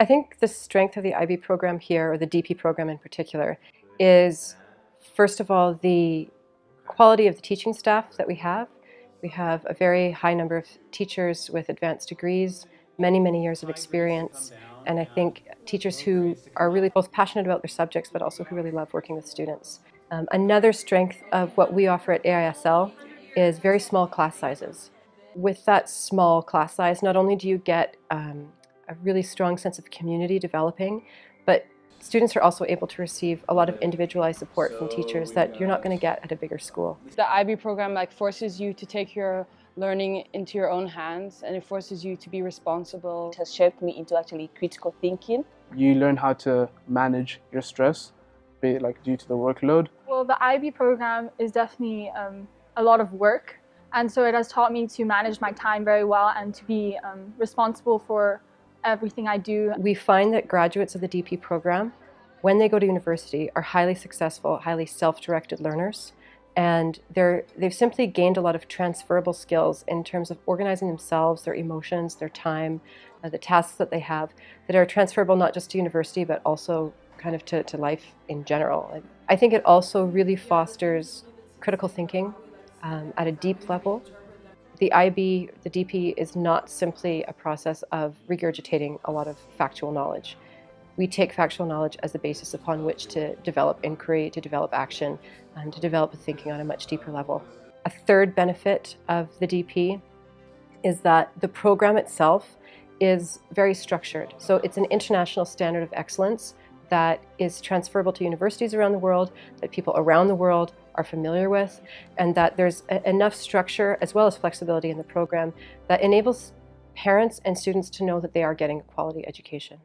I think the strength of the IB program here, or the DP program in particular, is first of all the quality of the teaching staff that we have. We have a very high number of teachers with advanced degrees, many, many years of experience, and I think teachers who are really both passionate about their subjects but also who really love working with students. Um, another strength of what we offer at AISL is very small class sizes. With that small class size, not only do you get um, a really strong sense of community developing, but students are also able to receive a lot of individualized support from teachers that you're not going to get at a bigger school. The IB program like forces you to take your learning into your own hands and it forces you to be responsible. It has shaped me into actually critical thinking. You learn how to manage your stress, be it like due to the workload. Well, the IB program is definitely um, a lot of work and so it has taught me to manage my time very well and to be um, responsible for everything I do. We find that graduates of the DP program, when they go to university, are highly successful, highly self-directed learners. And they're, they've simply gained a lot of transferable skills in terms of organizing themselves, their emotions, their time, uh, the tasks that they have that are transferable not just to university but also kind of to, to life in general. I think it also really fosters critical thinking um, at a deep level the IB, the DP, is not simply a process of regurgitating a lot of factual knowledge. We take factual knowledge as the basis upon which to develop inquiry, to develop action, and to develop thinking on a much deeper level. A third benefit of the DP is that the program itself is very structured. So it's an international standard of excellence that is transferable to universities around the world, that people around the world are familiar with, and that there's enough structure as well as flexibility in the program that enables parents and students to know that they are getting a quality education.